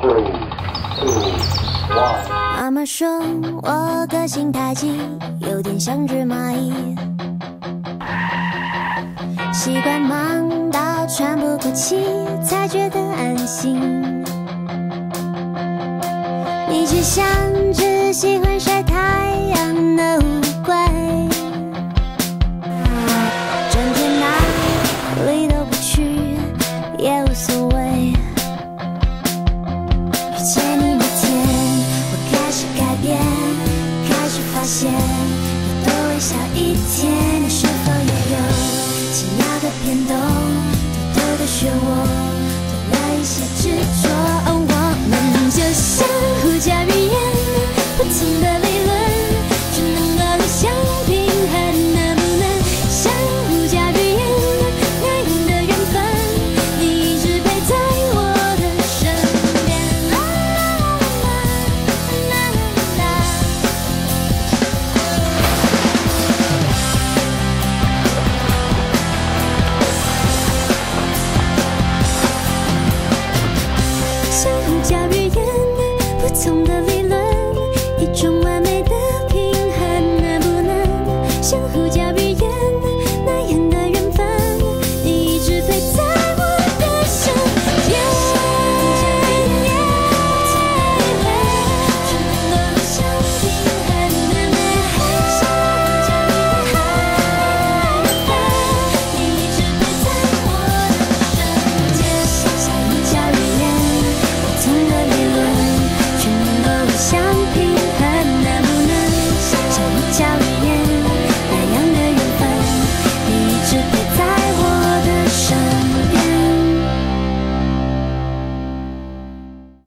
Three, two, one. 妈妈说我个性太急，有点像只蚂蚁，习惯忙到喘不过气，才觉得安心。你就像只喜欢晒太阳的乌龟，整天哪里都不去也无所。现你多微笑一天，你是否也有奇妙的变动？偷偷的学我，从，的离